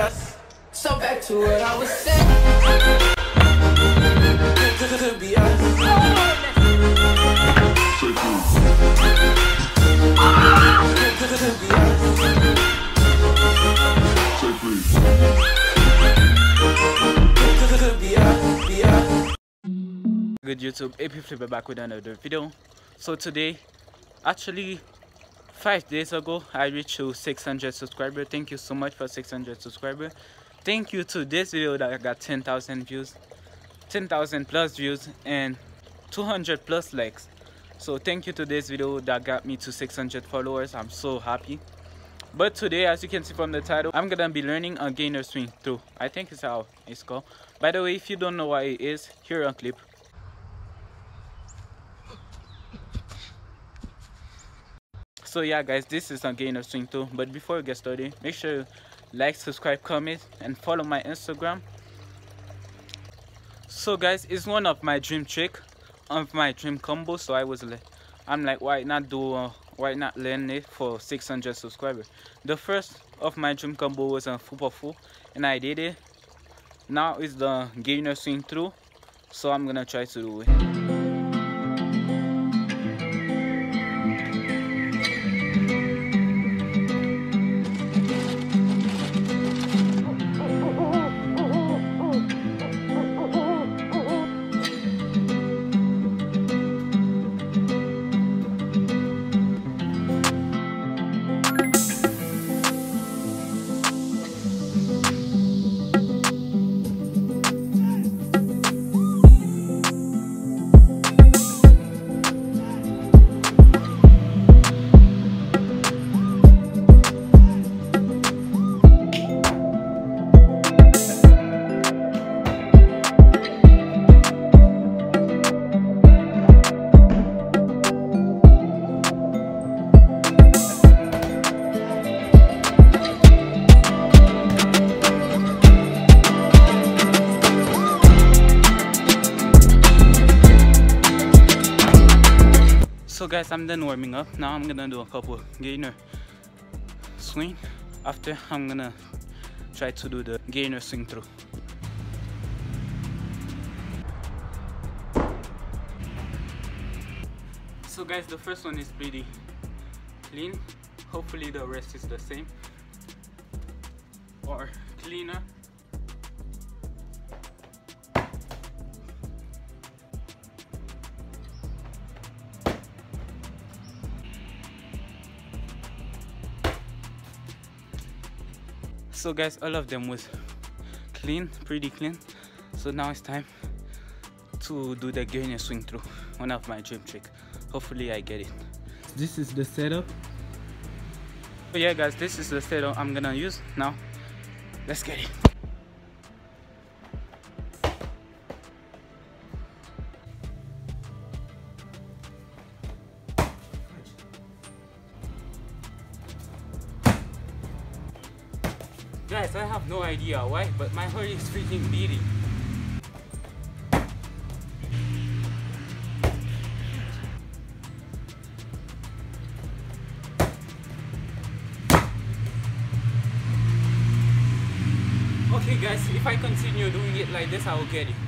us. So back to what I was saying. Could, be us. Us. Be us. good youtube ap flipper back with another video so today actually five days ago i reached to 600 subscribers thank you so much for 600 subscribers thank you to this video that i got 10,000 views 10,000 plus views and 200 plus likes. So thank you to this video that got me to 600 followers. I'm so happy. But today as you can see from the title i'm gonna be learning a gainer swing through. I think it's how it's called. By the way if you don't know what it is here a clip so yeah guys this is a gainer swing through but before we get started make sure you like subscribe comment and follow my instagram. So guys it's one of my dream trick of my dream combo so i was like i'm like why not do uh, why not learn it for 600 subscribers? The first of my dream combo was a football full and i did it. Now is the gainer swing through so i'm gonna try to do it So guys, I'm done warming up. Now I'm gonna do a couple gainer swing. After I'm gonna try to do the gainer swing through. So guys, the first one is pretty clean. Hopefully the rest is the same or cleaner. So guys all of them was clean pretty clean. So now it's time to do the gainer swing through one of my dream trick. Hopefully i get it. This is the setup. So yeah guys this is the setup i'm gonna use now. Let's get it Guys, I have no idea why, but my heart is freaking beating. Okay guys, if I continue doing it like this, I will get it.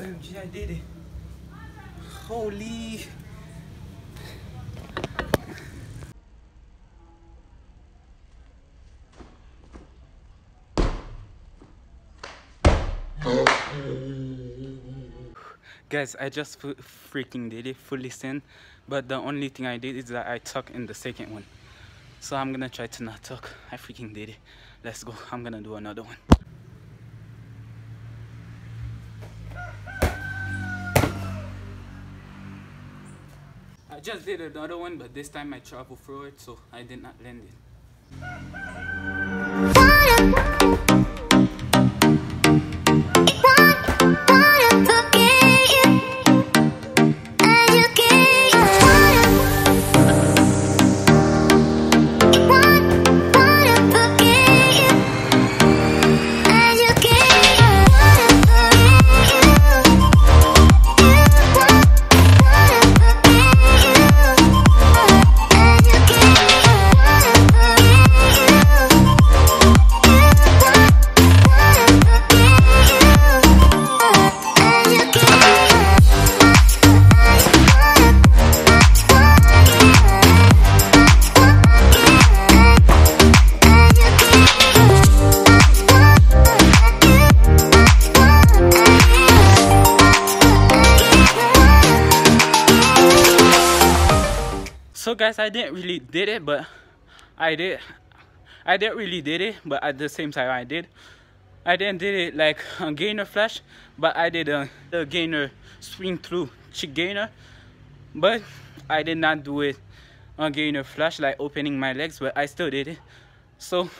OMG, I did it! Holy! Guys, I just freaking did it, fully sin. But the only thing I did is that I tuck in the second one. So I'm gonna try to not tuck. I freaking did it. Let's go. I'm gonna do another one. I just did another one, but this time I traveled through it, so I did not land it. Guys i didn't really did it but i did i didn't really did it but at the same time i did. I didn't did it like a gainer flash but i did a the gainer swing through chick gainer. But i did not do it on gainer flash like opening my legs but i still did it. So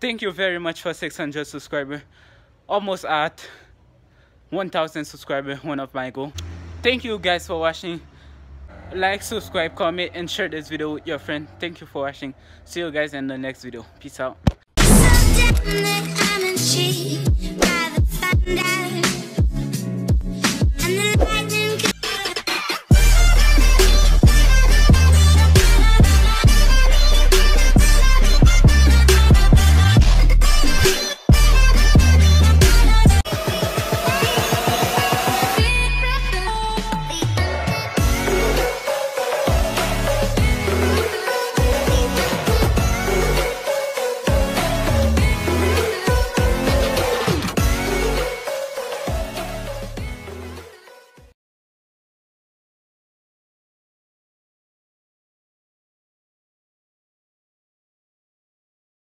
thank you very much for 600 subscriber. Almost at 1000 subscriber one of my goal. Thank you guys for watching like subscribe comment and share this video with your friend. Thank you for watching. See you guys in the next video. Peace out